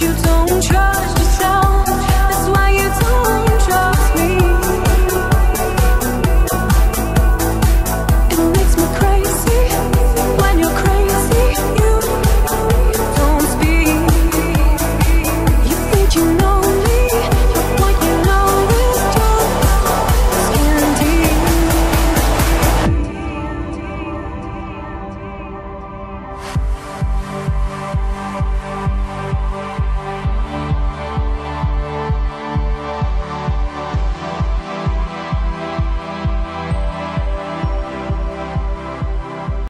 you don't try.